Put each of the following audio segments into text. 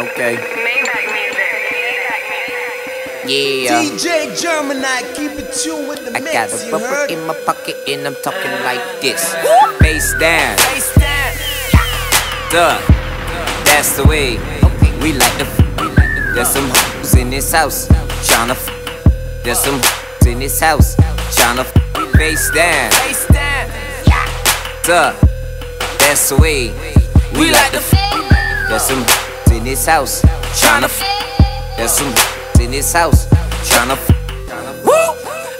Okay. Maybach music. Yeah. DJ Gemini, keep it tuned with the I mix. got a you rubber heard? in my pocket and I'm talking like this. Face down. Duh. That's the way. We like the. F- There's some hoes in this house. Tryna. F- There's some hoes in this house. Tryna. F- Face down. Duh. That's the way. We like the. F- There's some hoes in this house. Tryna. F- There's some hoes in this house. Tryna. F- Woo!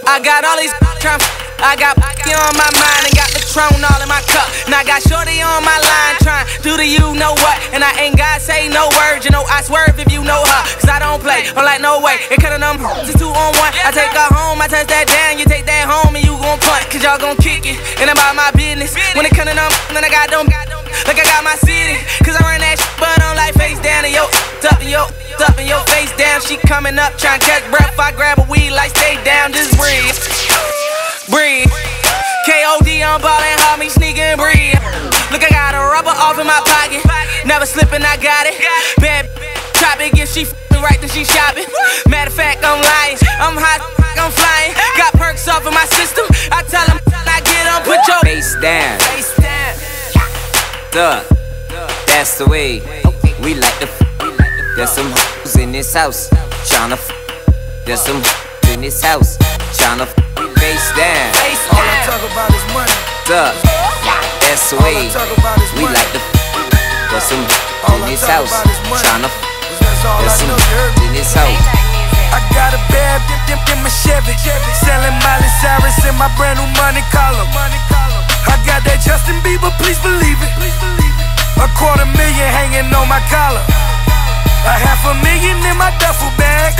I got all these trying. I got you on my mind and got the Patron all in my cup. And I got Shorty on my line trying do the you know what. And I ain't got say no words, you know I swerve if you know her. Cause I don't play, I'm like no way. It cut of them it's two on one. I take her home, I touch that down, you take that home and you gon' punt. Cause y'all gon' kick it. And about my business. When it to them, then I got them. Like I got my city. Cause I run that shit, but I'm like face down and yo, up and yo, up and your face down. She coming up, trying to catch breath. I grab a weed like stay down, just breathe. Breathe. KOD, I'm ballin', homie, sneakin' breathe. Look, I got a rubber off in my pocket. Never slippin', I got it. Bad chop it, get she f***ing right then she shopping. Matter of fact, I'm lying. I'm hot, I'm flying. Got perks off in my system. I tell them, I get them, put your Face down. face down. Duh. That's the way. We like the. F- There's some hoes in this house. Tryna. F- There's some hoes in this house. Tryna. F- Face down. All I talk about is money. Duh. That's the way. We like the. F- There's some hoes in this house. about is money. Tryna. F- 'Cause that's all There's some know, you heard hoes in this house. I got a bad dip, dip in my Chevy. Selling Miley Cyrus in my brand new money collar. I got that Justin Bieber, please believe it. A quarter million hanging on my collar. A half a million in my duffel bag.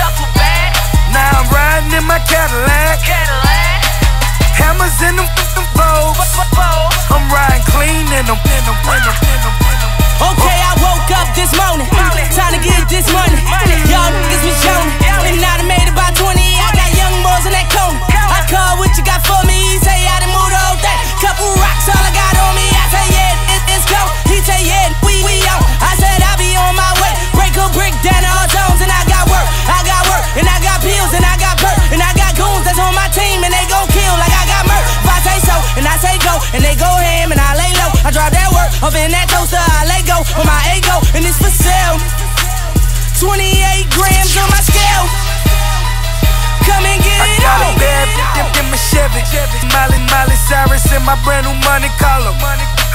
Now I'm riding in my Cadillac. Cadillac, Hammers in them, them football. I'm riding clean in them, in them, in them, in them. Okay, I woke up this morning. Time to get this money. Y'all niggas was yawning. And I done made about 20. I got young boys in that corner. I call what you got for me. Say I done moved the whole thing. Couple rocks, all I got on me. I say, yeah, it, it's go. He say, yeah, we, we on. I said, I'll be on my way. Break a brick down all zones. And I got work. I got work. And I got pills. And I got perk. And I got goons that's on my team. And they gon' kill like I got murk. If I say so, and I say go. And they go ham. And I lay low. I drop that work. Up in that toaster. I let go on my ego. And it's for sale. 28 grams on my scale. Come and get I it got a bad dip in my Chevy. Miley, Miley Cyrus in my brand new money collar.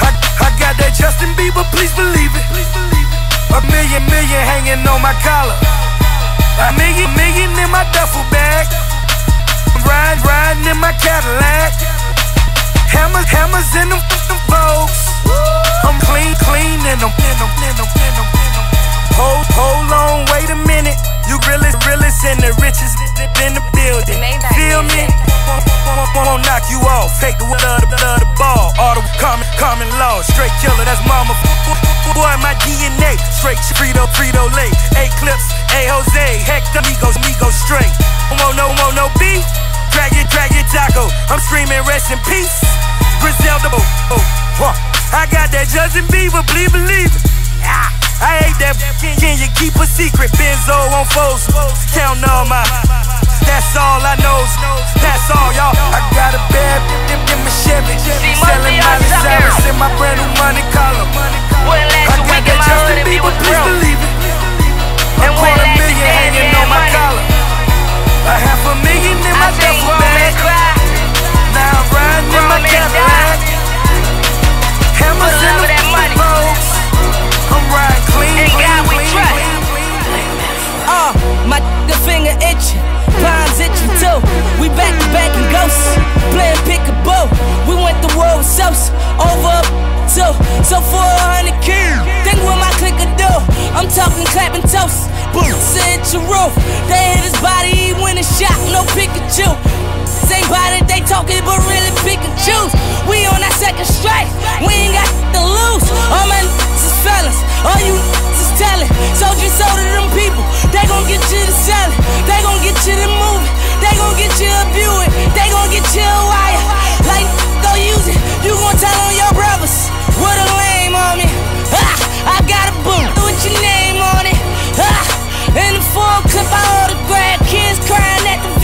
I, I got that Justin Bieber, please believe it. A million, million hanging on my collar. A million, million in my duffel bag. Ride, riding in my Cadillac. Hammers, hammers in them, them Vogues. I'm clean, clean in them, in them, in them, in them, in them. Hold, hold on, wait a minute. You really, really send the richest in the building. Feel me? Won't, knock you off. Take the blood, the blood, the ball. All the common, common law. Straight killer, that's mama. Boy, my DNA. Straight Frito, Frito Lay. A clips, A Jose. Hector, Migos, Migos straight. Won't no, won't no beef. It, drag it, taco. I'm screaming rest in peace. Griselda, oh, oh, huh. I got that Justin Bieber, believe, believe it. Ah, I hate that. Can you keep a secret? Benzo on foes. Count all my. That's all I know. That's all, y'all. I got a bad dip in my Chevy. Selling Miley Cyrus in my brand new money collar. Wouldn't I got that Justin Bieber, please believe it. A quarter a million hanging on my collar. A half a million in my duffel bag. Now I'm riding in my Cadillac. Hammers in the that back and ghosts, playing pickaboo. We went to war with Sosa, over up two. So 400 kills, think what my click could do. I'm talking clapping toast, boom, sit your roof. They hit his body, he went and shot, no Pikachu. Same body they talking, but really pick and choose. We on that second strike, we ain't got to lose. All my is fellas, all you is telling. Sold you sold to them people, they gon' get you to sell it. They gon' get you to move it, they gon' get you a Buick, they gon' get you a wire. Like, go use it, you gon' tell on your brothers. What a lame on me. Ah, I got a boom with your name on it. Ah, in the full clip, I autograph kids crying at the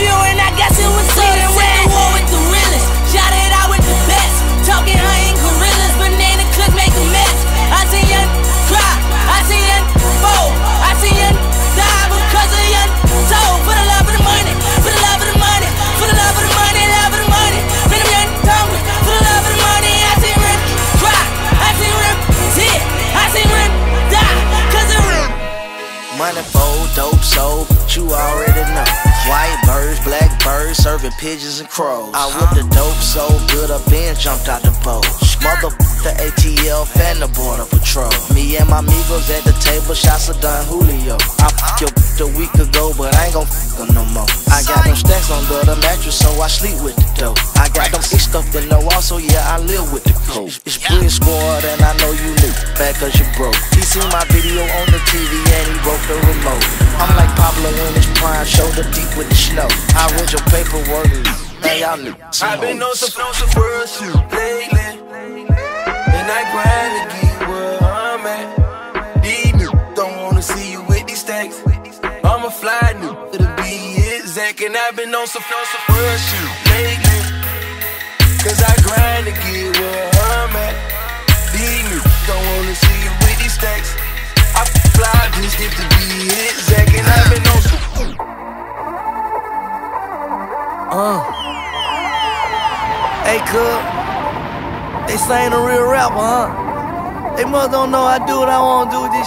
serving pigeons and crows. I whip the dope so good, a Ben jumped out the boat. Mother the ATL, fan the border patrol. Me and my amigos at the table, shots of Don Julio. I f your a week ago, but I ain't gon' f no more. I got them stacks under the mattress, so I sleep with the dope. I got them itch stuffed in the wall, so yeah, I live with the coke. It's Bridge Squad, and I know you knew, back cause you broke. He seen my video on the TV, and he broke the remote. I'm like Pablo in his prime, shoulder deep with the snow. I read your paperwork, man, y'all knew. I've been on some, on some real shit lately, and I grind to get where I'm at. These niggas don't wanna see you with these stacks. I'm a fly new to be exact, and I've been on some, on some real shit lately. Cause I grind to get where I'm at. These niggas don't wanna see you with these stacks. I fly just get to be exact, Hey, cuz. They saying a real rapper, huh? They must don't know I do what I wanna do with this.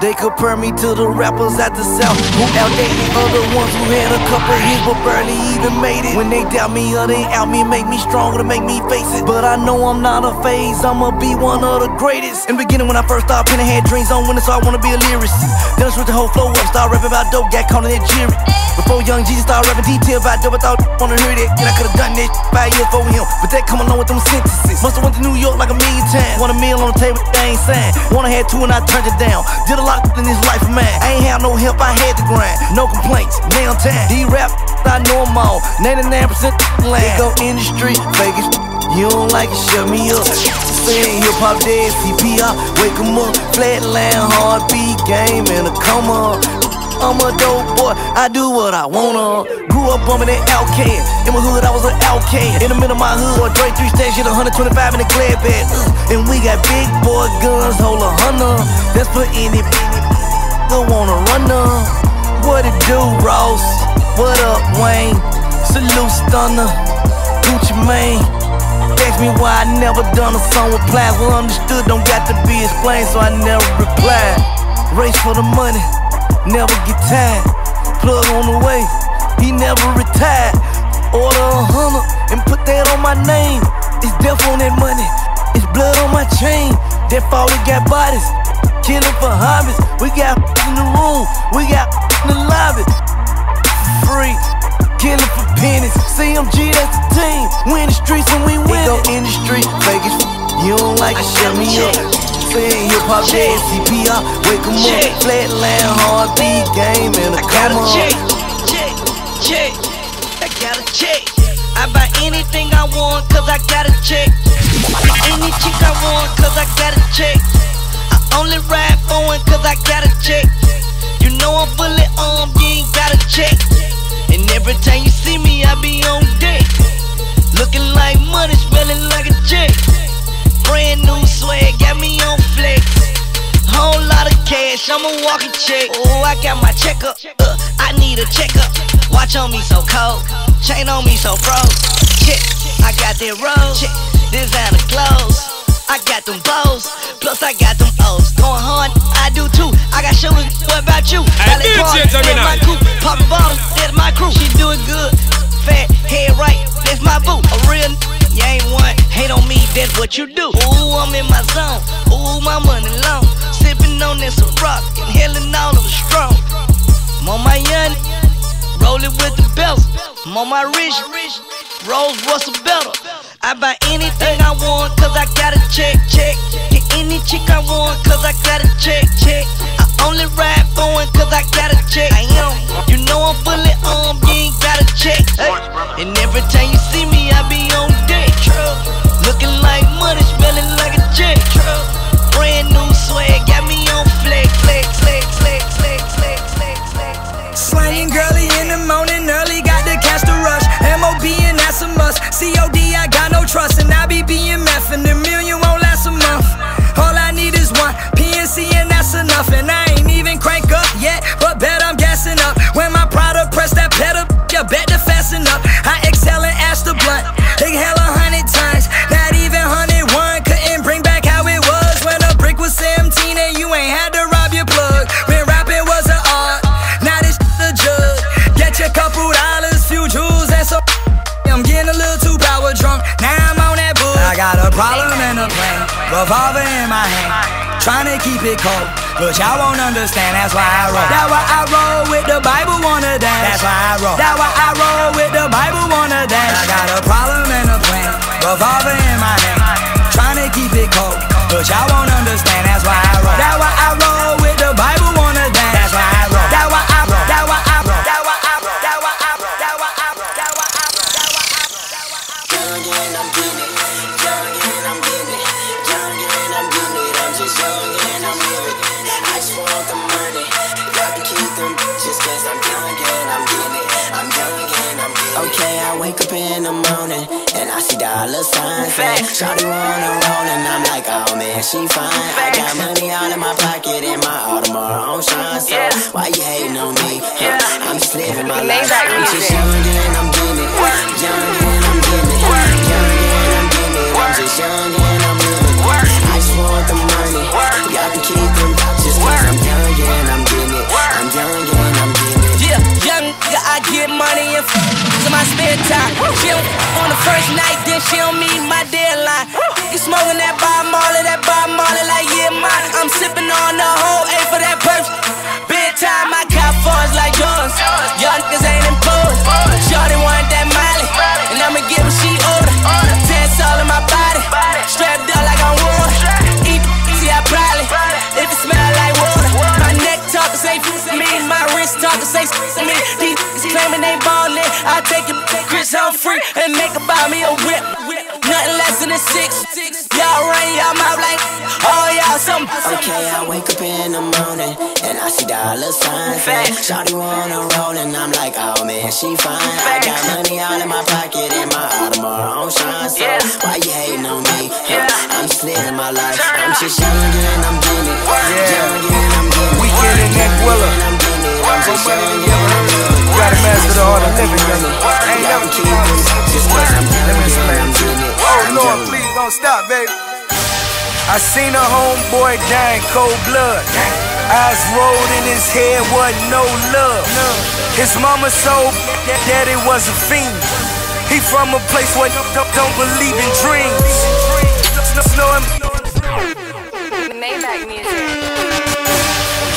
They compare me to the rappers at the South Who outdated other ones who had a couple hits but barely even made it When they doubt me or they out me, make me stronger to make me face it But I know I'm not a phase, I'ma be one of the greatest In the beginning when I first started penning, had dreams on winning so I wanna be a lyricist Then switched the whole flow up, started rapping about dope, got calling it Jerry Before Young Jeezy started rapping detail about dope, I thought wanna hear that Then I could've done this five years for him But that come along with them sentences Must've went to New York like a million times Want a meal on the table, they ain't signed Wanna had two and I turned it down Did a lot in this life of mine. I ain't have no help, I had to grind. No complaints, now time. D rap, I know I'm on. 99% land. Go industry, it. You don't like it, shut me up. Saying hip hop dead, CPR, wake 'em up. Flatland, heartbeat, game in a coma. I'm a dope boy, I do what I wanna. Grew up bumping that Outkast. In my hood, I was an outcast. In the middle of my hood, three stage, shit 125 in the glad bag. Uh, and we got big boy guns, hold a hunter. That's for any nigga wanna run up. What it do, Ross? What up, Wayne? Salute Stunner, Gucci Mane. Ask me why I never done a song with Plaza. Understood, don't got to be explained, so I never replied. Race for the money, never get tired. Plug on the way, he never retired. Order a hundred and put that on my name. It's death on that money, it's blood on my chain. That fall we got bodies, killing for hobbies. We got in the room, we got in the lobby. Free, killing for pennies. CMG, that's the team. We in the streets and we win. We go in the street, fake it. You don't like it, shut me up. Saying hip hop dead, CPR, wake 'em up. Flatland, heartbeat, game in a a coma. check, check, check. I got a check. I buy anything I want cause I got a check. Any chick I want cause I got a check. I only ride for one cause I got a check. You know I'm fully armed, you ain't got a check. And every time you see me, I be on deck. Looking like money, smelling like a check. Brand new swag, got me on flex. Whole lot of cash, I'm a walking check. Oh, I got my checker. Uh, I need a checkup. Watch on me so cold, chain on me so froze. Check, I got that rose. Designer clothes. I got them bows, plus I got them O's. Going hard, I do too. I got shooters, what about you? Ballet DJ that's my coupe. Poppin' bottles, that's my crew. She doing good, fat, head right, that's my boo. A real you ain't one, hate on me, that's what you do. Ooh, I'm in my zone. Ooh, my money long. Sippin' on this rock, inhaling all of the strong. I'm on my young, rollin' with the bells. I'm on my rich, Rolls or better. I buy anything I want cause I got a check, check. Get any chick I want cause I got a check, check. I only ride for one cause I got a check. I am, you know I'm fully armed, you ain't got a check. Hey. And every time you see me, I be on deck. Looking like money, smelling like a check. Brand new swag, got me on flex, flex, flex, flex, flex, flex, flex, flex, flex. Slanging girly in the morning early, got to catch the rush. MOB and that's a must. COD, enough And I ain't even crank up yet. But bet I'm gassing up. When my product press that pedal You better fasten up. I excel and ash the blunt. Inhale a hundred times. Not even hundred one. Couldn't bring back how it was When a brick was 17 And you ain't had to rob your plug. When rapping was an art. Now this the jug. Get your couple dollars Few jewels and some I'm getting a little too power drunk. Now I'm on that bull. I got a problem and a plan. Revolver in my hand trying to keep it cold. But y'all won't understand, that's why I roll. That's why I roll with the Bible wanna dance. That's why I roll. That's why I roll with the Bible wanna dance. I got a problem and a plan, revolver in my hand, trying to keep it cold. But y'all won't understand, that's why I roll. That's why see dollar signs. Shawty wanna roll and I'm like, oh man, she fine. I got money all in my pocket and my Audemars on shine. So why you hating on me? Huh? I'm just living my life. I'm just young and I'm getting it. Young and I'm getting it. Young and I'm getting it. I'm just young and I'm living it. I just want the money. Y'all can keep them just cause I'm young and I'm getting it. I'm young and I'm getting it. Yeah, young I get money and f in my spare time. She don't f- on the first night, then she don't meet my deadline. You smoking that Bob Marley, that Bob Marley like yeah mine. I'm sipping on the whole Chris Humphrey, and make her buy me a whip. Nothing less than a six. Y'all run y'all mouth like, oh y'all some. Okay, I wake up in the morning and I see dollar signs. Shawty wanna roll and I'm like, oh man, she fine. I got money all in my pocket and my Audemars on shine. So why you hating on me? Huh? I'm just living my life. I'm just young and I'm getting it. Young and I'm getting it. We get in that Willa. I'm getting it. I'm just young and I'm getting it. Gotta master the art of living, young. I ain't Y'all never can keep them just cause I'm young Let me and explain. I'm getting it. Oh Lord, please don't stop, baby. I seen a homeboy die in cold blood. Eyes rolled in his head, wasn't no love. His mama sold that daddy was a fiend. He from a place where don't, don't, don't believe in dreams. Snowing Maybach music.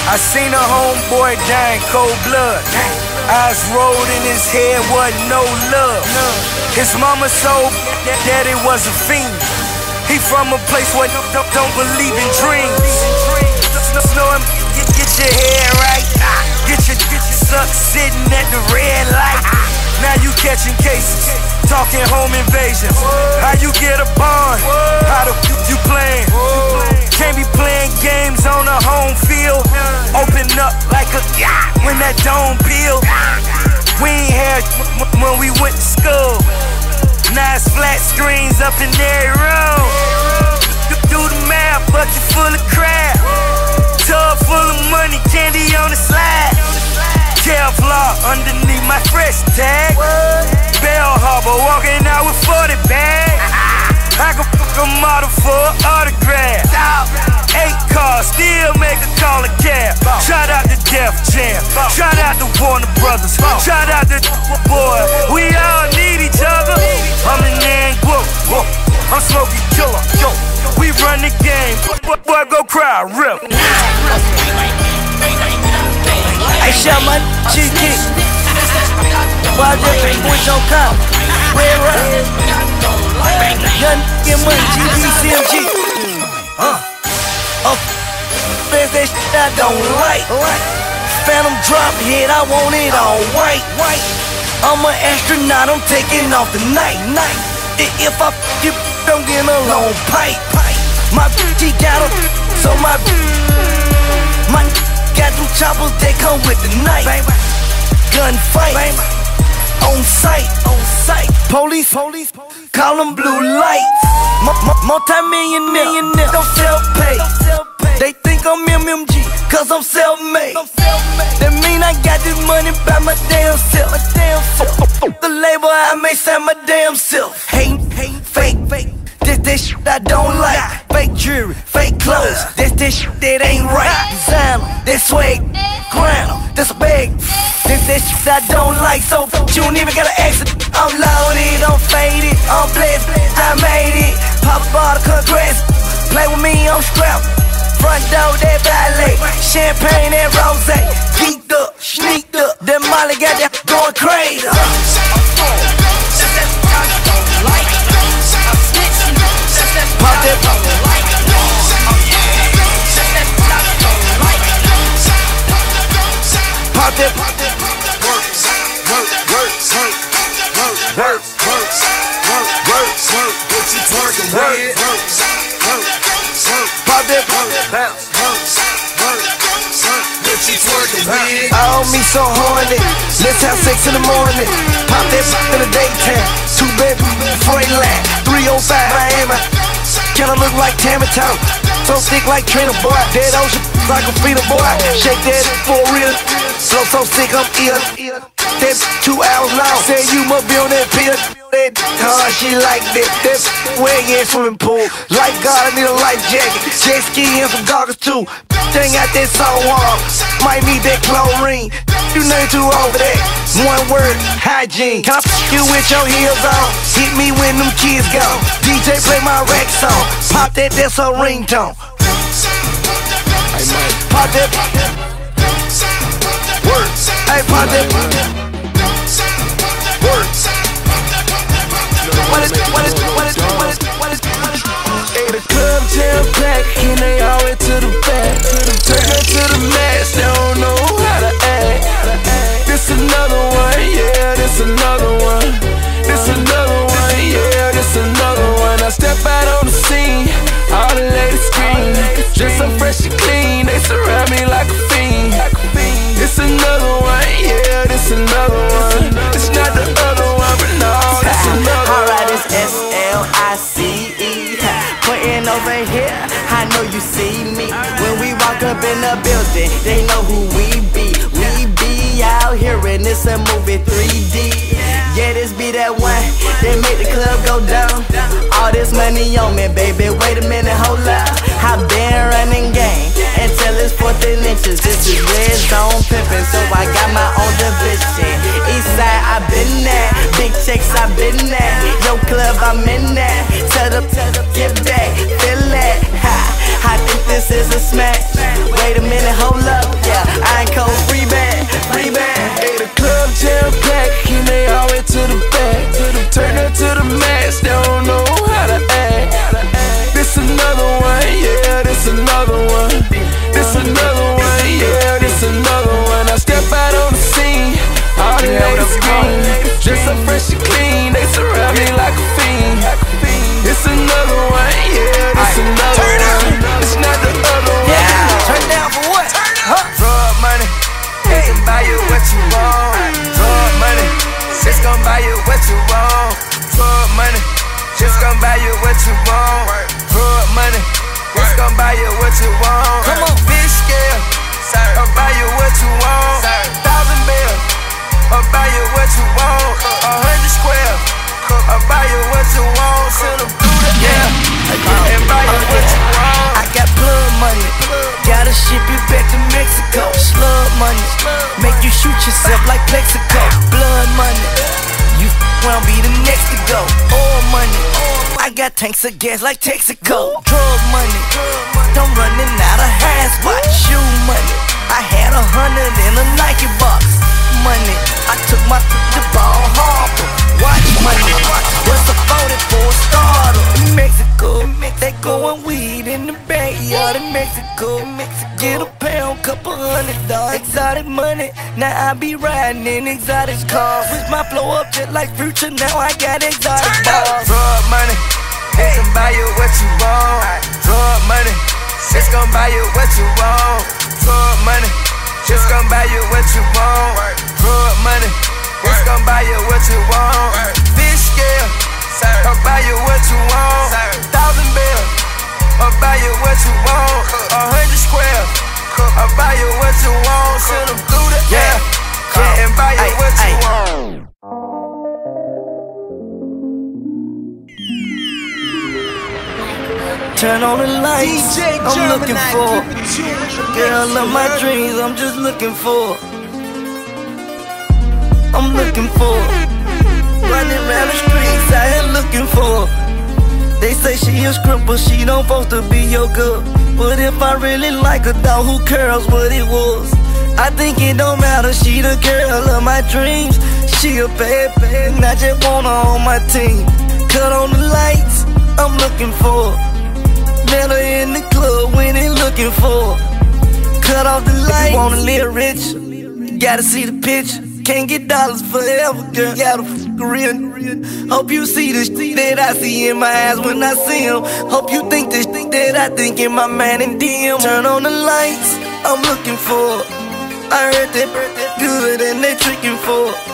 I seen a homeboy die in cold blood. Eyes rolled in his head, wasn't no love. His mama sold that daddy was a fiend. He from a place where don't, don't, believe in dreams. Snowing, get, get your head right. Get your get your suck sitting at the red light. Now you catching cases, talking home invasions. How you get a bond? How the f- you playing? Can't be playing games on a home field. Open up like a when that dome peel. We ain't had when we went to school. Nice flat screens up in every room. Do the math, bucket full of crap. Tub full of money, candy on the slide. Kevlar underneath my fresh tag. Bal Harbour walking out with 40 bags. Fuck a model for an autograph. Eight cars, still make a call a cab. Shout out to Def Jam. Shout out to Warner Brothers. Shout out to Boy. We all need each other. I'm the Nan Whoop. Whoop. I'm Smokey Killer. Yo, we run the game. Boy, boy go cry, rip. I shot my cheek kick. Why just push on cop? Red rock. Gun get money, GBCMG. Oh, there's that shit I don't like. Phantom drop head, I want it all white. I'm an astronaut, I'm taking off tonight. If I you, don't get a long pipe. My bitch, got a, so my my got them choppers that come with the knife. Gunfight on sight, on sight. Police, police, call them blue lights. Multi-million millionaire, don't self-pay. They think I'm MMG, cause I'm self-made. That mean I got this money by my damn self. My damn self. The label I may sell my damn self. Hate, hate, fake, fake. This shit I don't like. Fake jewelry, fake clothes. This this shit that ain't right. Designer, this swag, crown, this a bag. This this shit I don't like. So you don't even gotta ask. I'm loaded, I'm faded, I'm blessed. I made it. Pop a bottle, congrats. Play with me, I'm strapped. Front door, that ballet. Champagne and rose. Geeked up, sneaked up. Then Molly got that going crazy. Pop that, pop that. Pop that, pop that. Work, work, work, work, work, work, work, work, work, work. What you twerking with? Work, work, work, Pop that, pop that. bounce, I owe me so horny. Let's have sex in the morning. Pop that in the daytime. Two baby, Freight 305 Miami. Kinda look like Tammy Town. So thick like Trina boy. Dead ocean like a feeder boy. Shake that for real. Flow so sick I'm ill. That two hours long. Say you must be on that pill. That hard, she like that. That way in swimming pool. Like God, I need a life jacket. Jet ski and some goggles too. Thing out that salt wall. Might need that chlorine. You nothing too over that. One word, hygiene. Can I f you with your heels on? Hit me when them kids go. DJ play my rec song. Pop that, that's a ringtone. Pop that. Work. Hey, pop that. Up in the building, they know who we be. We be out here and it's a movie 3D. Yeah, this be that one that make the club go down. All this money on me, baby. Wait a minute, hold up. I've been running game until it's 14 inches. This is red zone pimping, so I got my own division. East side, I've been there. Big checks, I've been there. Yo, club, I'm in there. Tell them, get back, feel that. Ha, I think this is a smash. Wait a minute, hold up. Buy you what you want. Come on. Big scale, I'll buy you what you want. Thousand bills, I'll buy you what you want. A hundred square, I'll buy you what you want. Send them through the air, and buy you what you want. I got blood money. Gotta ship you back to Mexico. Slug money. Make you shoot yourself like Plexico. Blood money. You around be the next got tanks of gas like Texaco. Drug money. I'm running out of hands. Watch shoe money. I had a hundred in a Nike box. Money. I took my to Bal Harbour. Watch money. What's a 44 starter? Mexico. They going weed in the backyard in Mexico. Get a pound, couple hundred dollars. Exotic money. Now I be riding in exotic cars. With my flow up just like future. Now I got exotic bars. Drug money, it can buy you what you want. Drug money, it's gon' buy you what you want. Drug money, just gon' buy you what you want. Drug money, it's gon' buy you what you want. Fish scale, I'll buy you what you want. Thousand bills, I'll buy you what you want. A hundred square, I'll buy you what you want. Turn on the lights. I'm looking for girl of my dreams. I'm just looking for. I'm looking for running around the streets. I ain't looking for They say she a script, but she don't supposed to be your girl. But if I really like her, dog, who cares what it was? I think it don't matter, she the girl of my dreams. She a bad bad, and I just want her on my team. Cut on the lights, I'm looking for. Met her in the club when they looking for. her. Cut off the lights. You wanna live rich, gotta see the picture. Can't get dollars forever, girl. Gotta f real. Hope you see the shit that I see in my eyes when I see him. Hope you think this thing that I think in my man and DM. Turn on the lights, I'm looking for. I heard that good and they tricking for.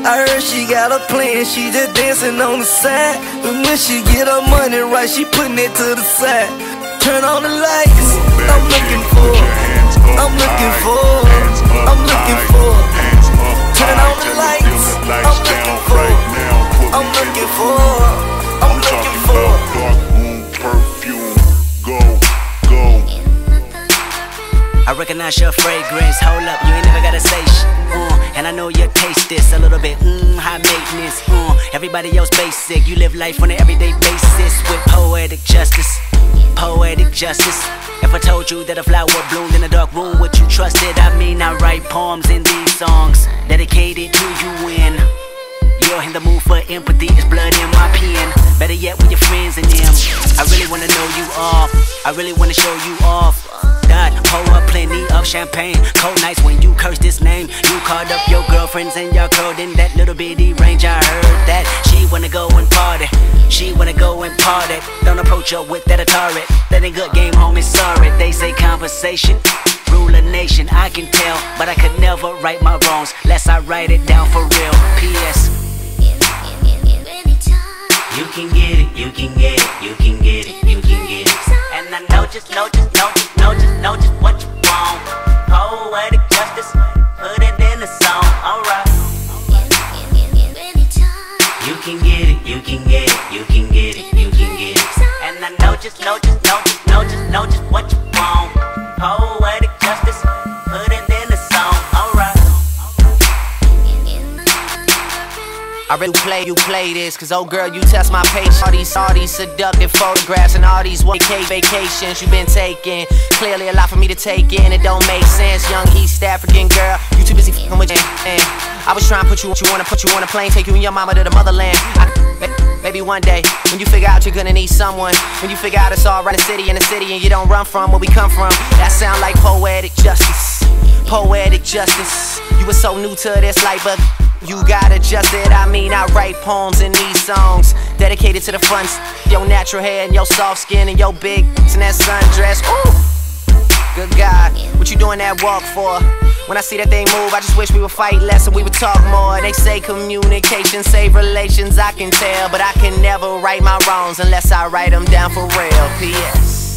I heard she got a plan, she just dancing on the side. But when she get her money right, she putting it to the side. Turn on the lights, I'm looking for. I'm looking for. I'm looking for. Turn on the lights, I'm looking for. I'm looking for. I'm looking for. Dark room perfume. Go, go. I recognize your fragrance. Hold up, you ain't never gotta say shit. Uh. And I know you taste this a little bit. Mmm, high maintenance. Uh, everybody else basic. You live life on an everyday basis with poetic justice. Poetic justice. If I told you that a flower bloomed in a dark room, would you trust it? I mean, I write poems in these songs dedicated to you when you're in the mood for empathy. It's blood in my pen. Better yet, with your friends and them. I really wanna know you off. I really wanna show you off. God, pour up plenty of champagne. Cold nights when you curse this name. You called up your girlfriends and y'all curled in that little bitty range. I heard that she wanna go and party. She wanna go and party. Don't approach her with that Atari. That ain't good game, homie. Sorry. They say conversation. Rule a nation, I can tell, but I could never right my wrongs, lest I write it down for real. P.S. You can get it, you can get it, you can get it, you can get it. And I know just, know just, know just, know just, know just what you want. Poetic justice, put it in a song, alright. You can get it, you can get it, you can get it, you can get it. And I know just, know just, know just, know just, know just what you want. Poetic I really play, you play this, cause oh girl, you test my patience. All these, all these seductive photographs and all these vaca- vacations you've been taking. Clearly a lot for me to take in, it don't make sense. Young East African girl, you too busy f***ing with and I was trying to put you, you wanna put you on a plane, take you and your mama to the motherland. I, Maybe one day, when you figure out you're gonna need someone, when you figure out it's all right, a city in the city, and you don't run from where we come from, that sound like poetic justice. Poetic justice. You were so new to this life, but you got adjusted. I mean, I write poems in these songs dedicated to the fronts. Your natural hair and your soft skin and your big and that sundress. Ooh, good God, what you doing that walk for? When I see that thing move, I just wish we would fight less and we would talk more. They say communication save relations, I can tell, but I can never right my wrongs unless I write them down for real. P.S.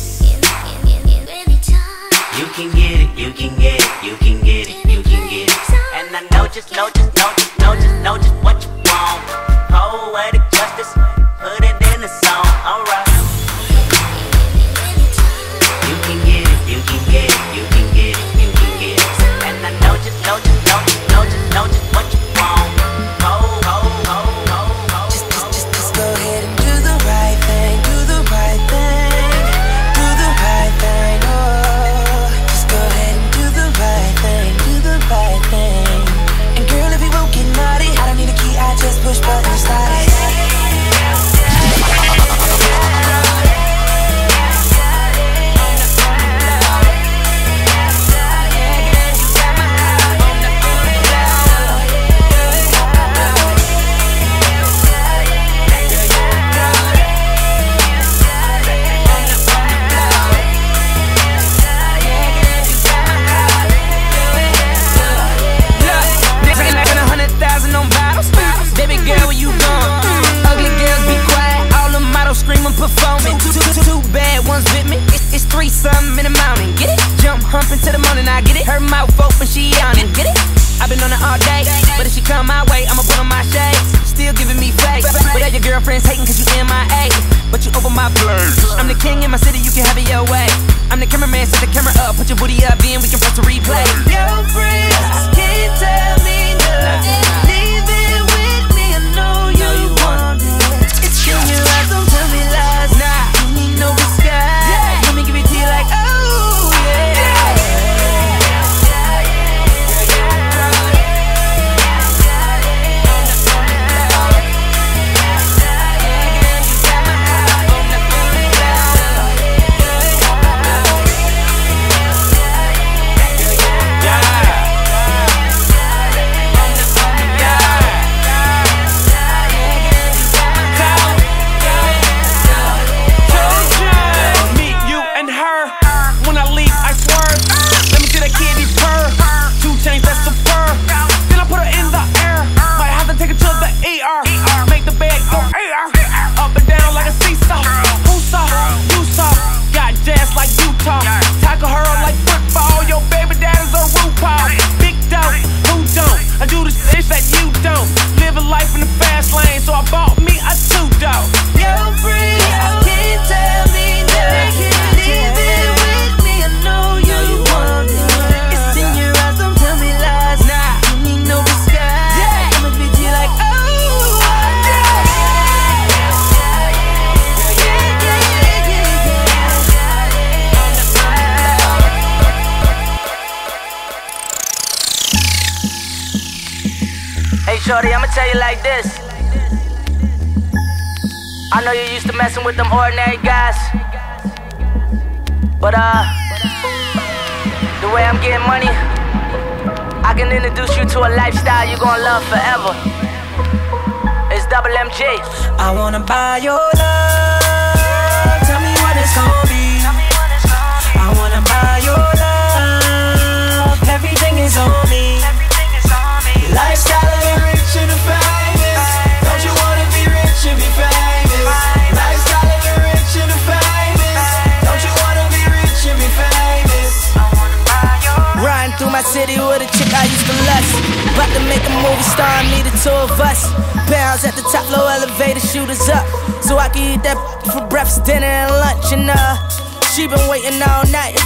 You can get it, you can get it, you can get it, you can get it. And I know just, know just, know just, know just, know just what you want. Poetic justice, put it in a song, alright. Like this. I know you're used to messing with them ordinary guys. But, uh, the way I'm getting money, I can introduce you to a lifestyle you're gonna love forever. It's double MG. I wanna buy your love. Tell me what it's gonna be. I wanna buy your love. Everything is on me. Lifestyle city with a chick I used to lust. About to make a movie star, me the two of us. Pounds at the top, low elevator, shooters up. So I can eat that for breakfast, dinner, and lunch. And uh, she been waiting all night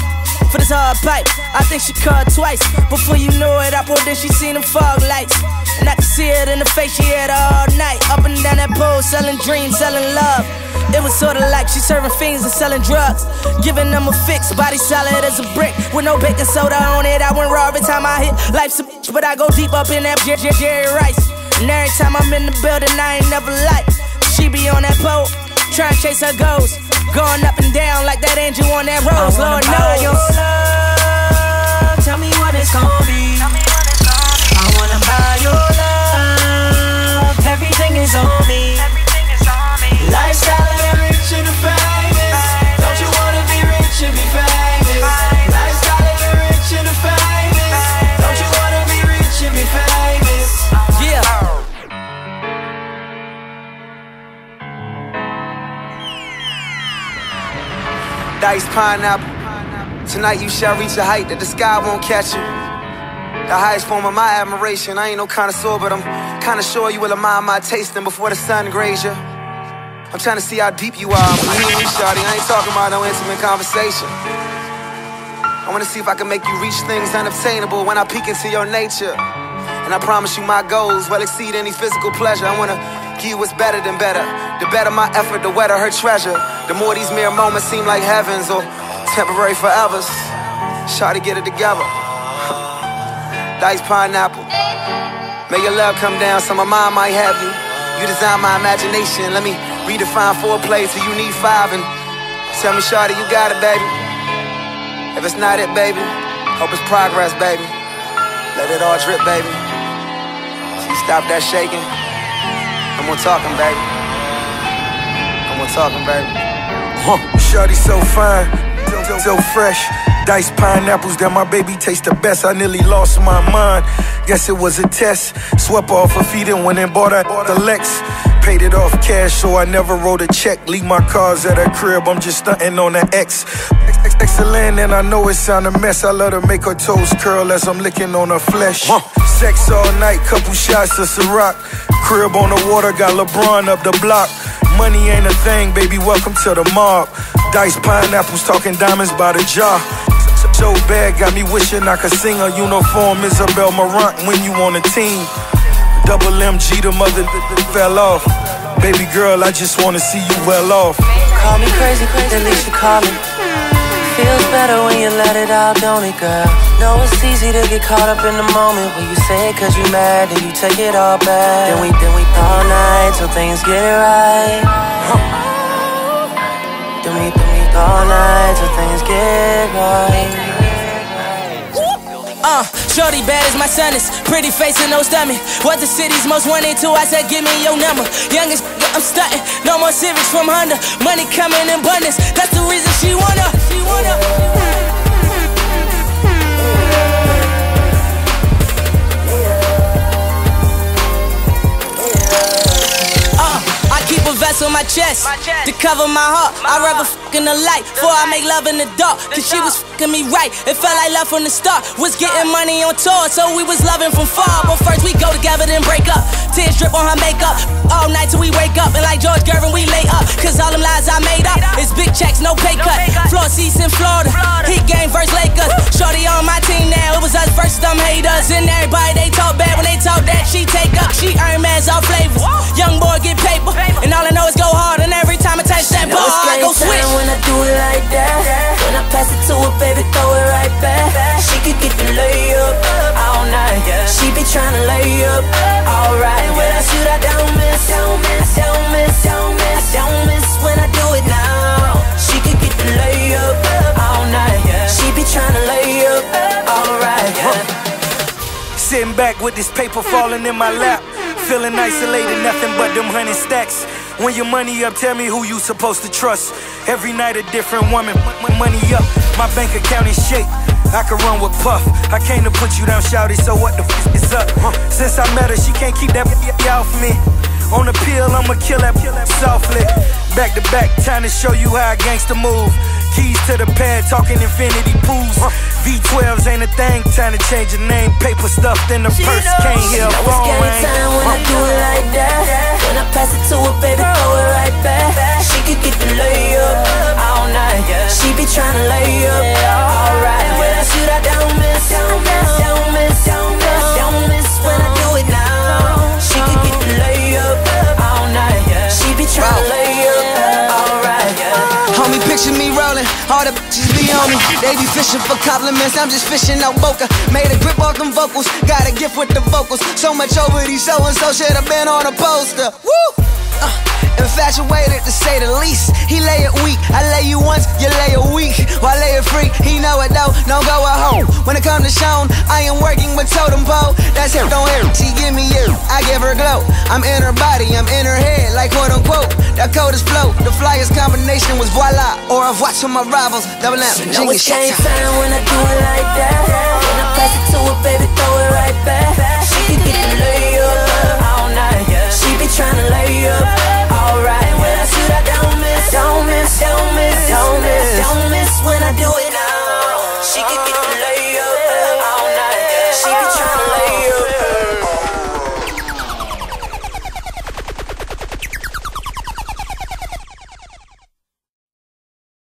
for this hard pipe. I think she called twice. Before you know it, I pulled in, she seen them fog lights. And I could see it in the face, she had all night. Up and down that pole, selling dreams, selling love. It was sorta like she serving fiends and selling drugs. Giving them a fix, body solid as a brick. With no baking soda on it, I went raw every time I hit. Life's a bitch, but I go deep up in that Jer- Jer- Jerry Rice. And every time I'm in the building, I ain't never like. She be on that pole, trying to chase her goals. Going up and down like that angel on that rose, I wanna Lord buy your knows. love. Tell me what it's gonna be. I wanna buy your love. Everything is on me. Dice pineapple. Tonight you shall reach a height that the sky won't catch you. The highest form of my admiration. I ain't no connoisseur, but I'm kinda sure you will admire my tasting before the sun graze you. I'm trying to see how deep you are. And you, shawty. I ain't talking about no intimate conversation. I wanna see if I can make you reach things unobtainable when I peek into your nature. And I promise you my goals will exceed any physical pleasure. I wanna give you what's better than better. The better my effort, the wetter her treasure. The more these mere moments seem like heavens or temporary forevers. Shawty, get it together. Dice pineapple. May your love come down so my mind might have you. You design my imagination. Let me redefine foreplay till you need five and tell me, Shawty, you got it, baby. If it's not it, baby, hope it's progress, baby. Let it all drip, baby. See, stop that shaking. I'm on talking, baby. I'm talking, baby. Huh. Shawty so fine, so, so fresh. Diced pineapples that my baby taste the best. I nearly lost my mind. Guess it was a test. Swept off her feet and went and bought her the Lex. Paid it off cash, so I never wrote a check. Leave my cars at her crib, I'm just stunting on the X. Ex- ex- Excellent, and I know it sound a mess. I love her make her toes curl as I'm licking on her flesh. Sex all night, couple shots of Ciroc. Crib on the water, got LeBron up the block. Money ain't a thing, baby, welcome to the mob. Dice pineapples, talking diamonds by the jar. So bad, got me wishing I could sing a uniform Isabel Marant when you on a team. Double MG, the mother fell off. Baby girl, I just wanna see you well off. Call me crazy, crazy, at least you call me. Feels better when you let it out, don't it, girl? Know it's easy to get caught up in the moment when you say it cause you mad, then you take it all back. Then we, then we all night till things get right. Then we, then we all night till things get right. Uh, shorty bad as my son is. Pretty face and no stomach. What the city's most wanted to, I said, give me your number. Youngest, I'm stunting. No more civics from Honda. Money coming in abundance. That's the reason she wanna. She wanna. Uh, I keep a vessel, my my chest to cover my heart. I'd rather fuck in the light before I make love in the dark. Cause she was fucking me right. It felt like love from the start. Was getting money on tour, so we was loving from far. But first we go together, then break up. Tears drip on her makeup. All night till we wake up. And like George Gervin, we lay up. Cause all them lies I made up is big checks, no pay cut. Floor seats in Florida. Heat game versus Lakers. Shorty on my team now. It was us versus them haters. And everybody they talk bad when they talk that she take up. She earn mans all flavors. Young boy get paper. And all I know is go hard. And every time I touch that ball, I go switch. when I do it like that. When I pass it to her, baby, throw it right back. She could get the layup all night. She be tryna lay up, alright. And When I shoot, I don't miss, don't miss, don't miss, don't miss, don't miss. When I do it now, she could get the layup all night. She be tryna lay up, alright. Sitting back with this paper falling in my lap. Feeling isolated, nothing but them honey stacks. When your money up, tell me who you supposed to trust. Every night a different woman. Money up, my bank account is shake. I can run with Puff. I came to put you down, shouty, so what the f is up? Huh? Since I met her, she can't keep that off me. On the pill, I'ma kill that softly. Back to back, time to show you how a gangster move. Keys to the pad, talking infinity pools. V12s ain't a thing, time to change your name. Paper stuffed in the purse, can't hear a phone ring. time when I do it like that. When I pass it to her, baby, throw it right back. She could get the lay layup all night. She be trying to lay up, alright. When I shoot, I don't miss, don't miss, don't miss, all the bitches be on me. They be fishing for compliments, I'm just fishing out Boca. Made a grip off them vocals, got a gift with the vocals. So much over these so and so should have been on a poster. Woo! Uh, infatuated to say the least. He lay it weak, I lay you once, you lay a week. Why lay it free? He know it though, no go at home. When it come to shown, I am working with totem pole. That's it, don't hear. She give me you, I give her glow. I'm in her body, I'm in her head, like quote unquote. That code is flow. The flyest combination was voila. Or I've watched for my rivals, double amp, Know jingling it's game shots. time when I do it like that. When I pass it to her, baby, throw it right back. She can get the she get it.